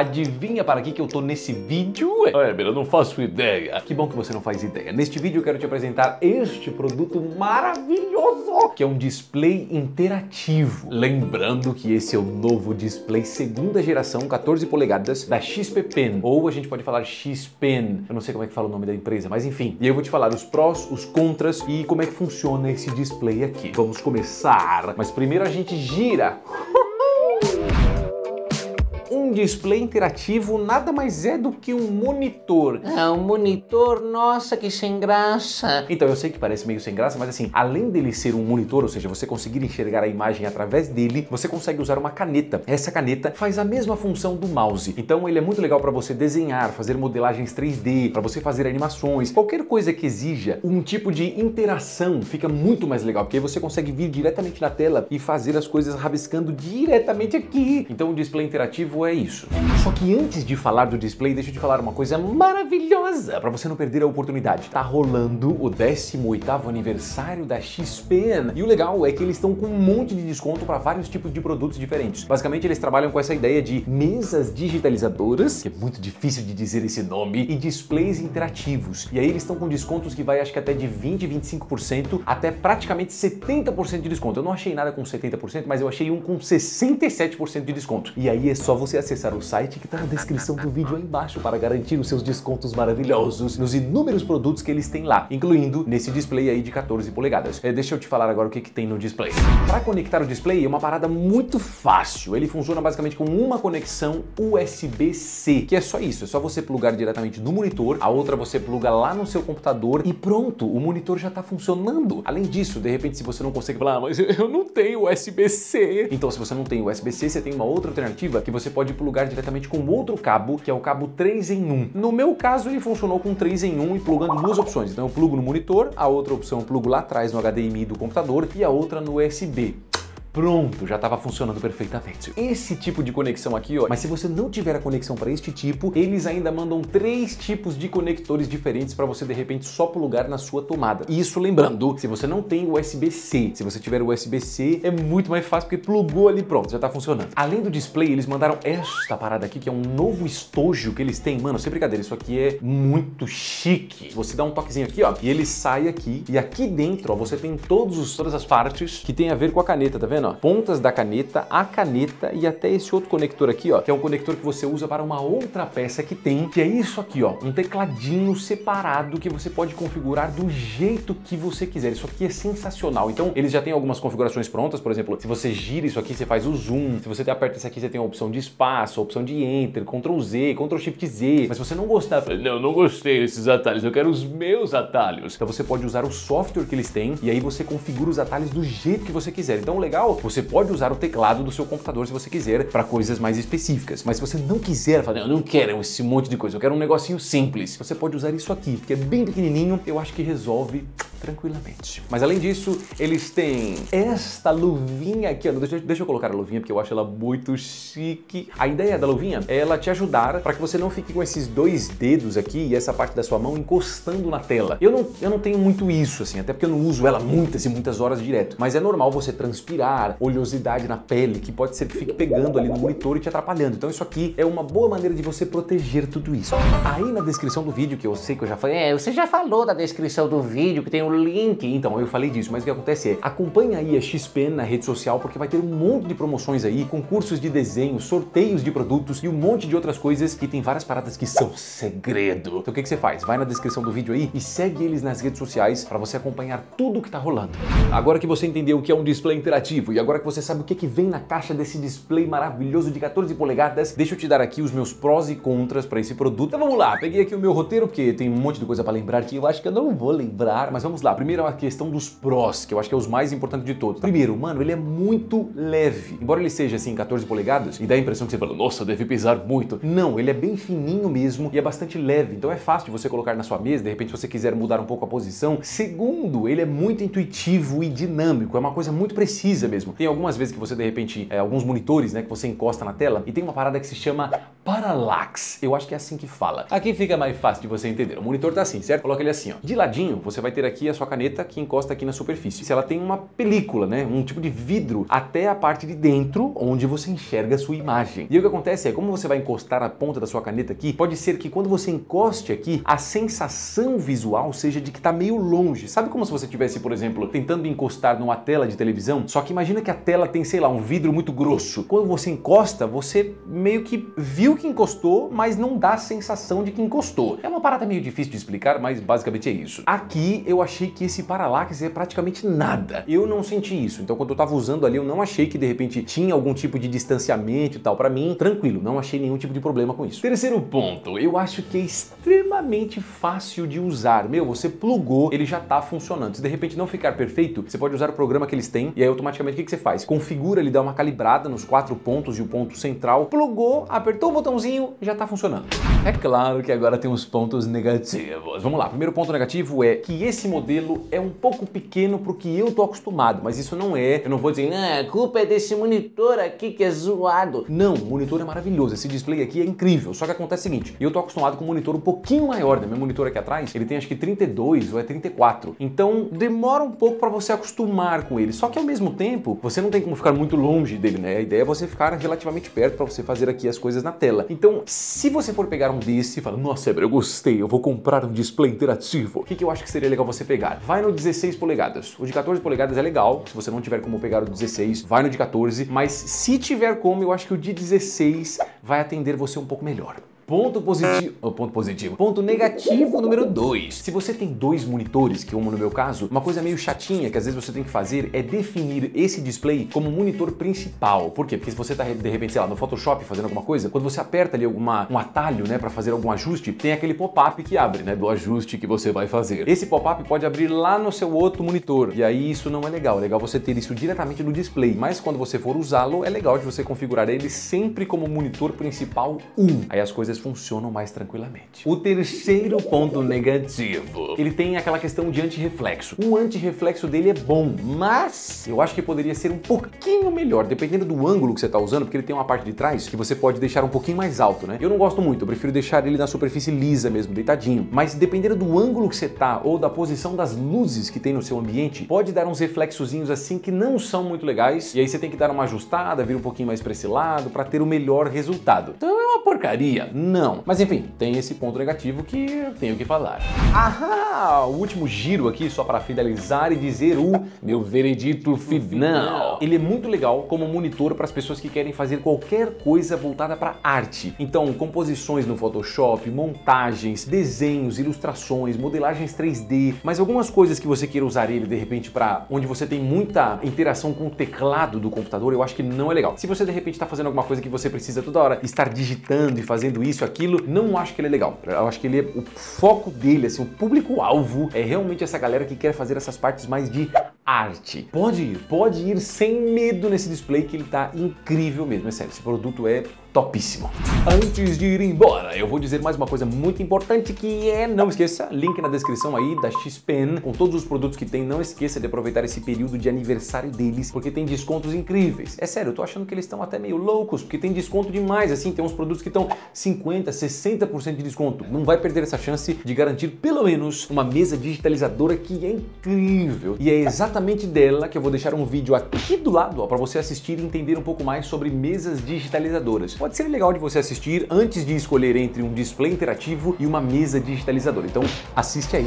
adivinha para que, que eu tô nesse vídeo? É, eu não faço ideia. Que bom que você não faz ideia. Neste vídeo eu quero te apresentar este produto maravilhoso, que é um display interativo. Lembrando que esse é o novo display segunda geração, 14 polegadas, da XP Pen, ou a gente pode falar X Pen. Eu não sei como é que fala o nome da empresa, mas enfim. E eu vou te falar os prós, os contras e como é que funciona esse display aqui. Vamos começar. Mas primeiro a gente gira. Display interativo nada mais é do que um monitor. Ah, um monitor, nossa, que sem graça. Então, eu sei que parece meio sem graça, mas assim, além dele ser um monitor, ou seja, você conseguir enxergar a imagem através dele, você consegue usar uma caneta. Essa caneta faz a mesma função do mouse. Então, ele é muito legal para você desenhar, fazer modelagens 3D, para você fazer animações, qualquer coisa que exija um tipo de interação fica muito mais legal, porque aí você consegue vir diretamente na tela e fazer as coisas rabiscando diretamente aqui. Então, o display interativo é isso. Só que antes de falar do display, deixa eu te falar uma coisa maravilhosa para você não perder a oportunidade. Tá rolando o 18º aniversário da XPN e o legal é que eles estão com um monte de desconto para vários tipos de produtos diferentes. Basicamente, eles trabalham com essa ideia de mesas digitalizadoras, que é muito difícil de dizer esse nome, e displays interativos. E aí eles estão com descontos que vai acho que até de 20, 25% até praticamente 70% de desconto. Eu não achei nada com 70%, mas eu achei um com 67% de desconto. E aí é só você acessar o site que está na descrição do vídeo aí embaixo para garantir os seus descontos maravilhosos nos inúmeros produtos que eles têm lá, incluindo nesse display aí de 14 polegadas. É, deixa eu te falar agora o que, que tem no display. Para conectar o display é uma parada muito fácil. Ele funciona basicamente com uma conexão USB-C, que é só isso, é só você plugar diretamente no monitor, a outra você pluga lá no seu computador e pronto, o monitor já está funcionando. Além disso, de repente, se você não consegue falar, ah, mas eu não tenho USB-C. Então, se você não tem USB-C, você tem uma outra alternativa que você pode plugar diretamente com outro cabo, que é o cabo 3 em 1. No meu caso, ele funcionou com 3 em 1 e plugando duas opções. Então eu plugo no monitor, a outra opção eu plugo lá atrás no HDMI do computador e a outra no USB. Pronto, já estava funcionando perfeitamente. Esse tipo de conexão aqui, ó, mas se você não tiver a conexão para este tipo, eles ainda mandam três tipos de conectores diferentes para você de repente só plugar na sua tomada. Isso lembrando, se você não tem USB-C, se você tiver USB-C, é muito mais fácil porque plugou ali, pronto, já está funcionando. Além do display, eles mandaram esta parada aqui que é um novo estojo que eles têm. Mano, sem brincadeira, isso aqui é muito chique. Você dá um toquezinho aqui, ó, e ele sai aqui e aqui dentro, ó, você tem todos os, todas as partes que tem a ver com a caneta, tá vendo? Ó, pontas da caneta, a caneta e até esse outro conector aqui, ó, que é um conector que você usa para uma outra peça que tem, que é isso aqui, ó, um tecladinho separado que você pode configurar do jeito que você quiser. Isso aqui é sensacional. Então, eles já têm algumas configurações prontas, por exemplo, se você gira isso aqui, você faz o zoom. Se você aperta isso aqui, você tem a opção de espaço, a opção de enter, Ctrl Z, Ctrl Shift Z. Mas se você não gostar, não, não gostei desses atalhos, eu quero os meus atalhos. Então você pode usar o software que eles têm e aí você configura os atalhos do jeito que você quiser. Então, o legal você pode usar o teclado do seu computador se você quiser para coisas mais específicas. Mas se você não quiser, falar, eu não quero esse monte de coisa, eu quero um negocinho simples, você pode usar isso aqui, que é bem pequenininho, eu acho que resolve tranquilamente. Mas além disso, eles têm esta luvinha aqui, ó. Deixa, deixa, eu colocar a luvinha porque eu acho ela muito chique. A ideia da luvinha é ela te ajudar para que você não fique com esses dois dedos aqui e essa parte da sua mão encostando na tela. Eu não, eu não tenho muito isso, assim, até porque eu não uso ela muitas e muitas horas direto. Mas é normal você transpirar, oleosidade na pele, que pode ser que fique pegando ali no monitor e te atrapalhando. Então isso aqui é uma boa maneira de você proteger tudo isso. Aí na descrição do vídeo, que eu sei que eu já falei, é, você já falou da descrição do vídeo que tem o link. Então, eu falei disso, mas o que acontece é, acompanha aí a XP na rede social porque vai ter um monte de promoções aí, concursos de desenho, sorteios de produtos e um monte de outras coisas que tem várias paradas que são segredo. Então o que, que você faz? Vai na descrição do vídeo aí e segue eles nas redes sociais para você acompanhar tudo que tá rolando. Agora que você entendeu o que é um display interativo e agora que você sabe o que, que vem na caixa desse display maravilhoso de 14 polegadas, deixa eu te dar aqui os meus prós e contras para esse produto. Então vamos lá, peguei aqui o meu roteiro porque tem um monte de coisa para lembrar que eu acho que eu não vou lembrar, mas vamos lá. Primeiro é a questão dos prós, que eu acho que é os mais importantes de todos. Primeiro, mano, ele é muito leve. Embora ele seja assim 14 polegadas e dá a impressão que você fala, nossa, deve pesar muito. Não, ele é bem fininho mesmo e é bastante leve. Então é fácil de você colocar na sua mesa, de repente se você quiser mudar um pouco a posição. Segundo, ele é muito intuitivo e dinâmico, é uma coisa muito precisa mesmo. Tem algumas vezes que você de repente, é, alguns monitores, né, que você encosta na tela e tem uma parada que se chama Parallax. Eu acho que é assim que fala. Aqui fica mais fácil de você entender. O monitor tá assim, certo? Coloca ele assim, ó. De ladinho, você vai ter aqui a sua caneta que encosta aqui na superfície. Se ela tem uma película, né, um tipo de vidro até a parte de dentro, onde você enxerga a sua imagem. E o que acontece é, como você vai encostar a ponta da sua caneta aqui, pode ser que quando você encoste aqui, a sensação visual seja de que tá meio longe. Sabe como se você tivesse, por exemplo, tentando encostar numa tela de televisão? Só que imagina que a tela tem, sei lá, um vidro muito grosso. Quando você encosta, você meio que viu que encostou, mas não dá a sensação de que encostou. É uma parada meio difícil de explicar, mas basicamente é isso. Aqui eu achei que esse parallax é praticamente nada. Eu não senti isso. Então quando eu tava usando ali, eu não achei que de repente tinha algum tipo de distanciamento e tal. Para mim, tranquilo, não achei nenhum tipo de problema com isso. Terceiro ponto, eu acho que é extremamente fácil de usar. Meu, você plugou, ele já tá funcionando. Se de repente não ficar perfeito, você pode usar o programa que eles têm e aí automaticamente o que, que você faz? Configura, ele dá uma calibrada nos quatro pontos e o ponto central, plugou, apertou o botãozinho já tá funcionando. É claro que agora tem os pontos negativos. Vamos lá, primeiro ponto negativo é que esse modelo é um pouco pequeno pro que eu tô acostumado, mas isso não é, eu não vou dizer, Ah, a culpa é desse monitor aqui que é zoado. não, o monitor é maravilhoso, esse display aqui é incrível. Só que acontece o seguinte, eu tô acostumado com um monitor um pouquinho maior, né? Meu monitor aqui atrás, ele tem acho que 32 ou é 34. Então demora um pouco para você acostumar com ele. Só que ao mesmo tempo, você não tem como ficar muito longe dele, né? A ideia é você ficar relativamente perto para você fazer aqui as coisas na tela. Então, se você for pegar um desse e falar, nossa, eu gostei, eu vou comprar um display interativo, o que, que eu acho que seria legal você pegar? Vai no 16 polegadas. O de 14 polegadas é legal, se você não tiver como pegar o 16, vai no de 14, mas se tiver como, eu acho que o de 16 vai atender você um pouco melhor. Ponto positivo, oh, ponto positivo. Ponto negativo número 2. Se você tem dois monitores, que como no meu caso, uma coisa meio chatinha que às vezes você tem que fazer é definir esse display como monitor principal. Por quê? Porque se você tá de repente, sei lá, no Photoshop fazendo alguma coisa, quando você aperta ali alguma, um atalho, né, para fazer algum ajuste, tem aquele pop-up que abre, né, do ajuste que você vai fazer. Esse pop-up pode abrir lá no seu outro monitor. E aí isso não é legal. É legal você ter isso diretamente no display, mas quando você for usá-lo, é legal de você configurar ele sempre como monitor principal 1. Aí as coisas funcionam mais tranquilamente. O terceiro ponto negativo, ele tem aquela questão de antirreflexo. O antirreflexo dele é bom, mas eu acho que poderia ser um pouquinho melhor, dependendo do ângulo que você está usando, porque ele tem uma parte de trás que você pode deixar um pouquinho mais alto, né? Eu não gosto muito, eu prefiro deixar ele na superfície lisa mesmo, deitadinho. Mas dependendo do ângulo que você tá ou da posição das luzes que tem no seu ambiente, pode dar uns reflexozinhos assim que não são muito legais. E aí você tem que dar uma ajustada, vir um pouquinho mais para esse lado para ter o melhor resultado. Então uma porcaria? Não. Mas enfim, tem esse ponto negativo que eu tenho que falar. Ahá! O último giro aqui só para finalizar e dizer o meu veredito final. Ele é muito legal como monitor para as pessoas que querem fazer qualquer coisa voltada para arte. Então, composições no Photoshop, montagens, desenhos, ilustrações, modelagens 3D, mas algumas coisas que você queira usar ele de repente para onde você tem muita interação com o teclado do computador, eu acho que não é legal. Se você de repente está fazendo alguma coisa que você precisa toda hora estar digitando e fazendo isso, aquilo, não acho que ele é legal. Eu acho que ele é o foco dele, assim, o público-alvo é realmente essa galera que quer fazer essas partes mais de arte. Pode ir, pode ir sem medo nesse display que ele tá incrível mesmo. É sério, esse produto é topíssimo. Antes de ir embora, eu vou dizer mais uma coisa muito importante que é, não esqueça, link na descrição aí da XPen com todos os produtos que tem. Não esqueça de aproveitar esse período de aniversário deles, porque tem descontos incríveis. É sério, eu tô achando que eles estão até meio loucos, porque tem desconto demais, assim, tem uns produtos que estão 50, 60% de desconto. Não vai perder essa chance de garantir pelo menos uma mesa digitalizadora que é incrível. E é exatamente dela que eu vou deixar um vídeo aqui do lado, para você assistir e entender um pouco mais sobre mesas digitalizadoras pode ser legal de você assistir antes de escolher entre um display interativo e uma mesa digitalizadora. Então assiste aí.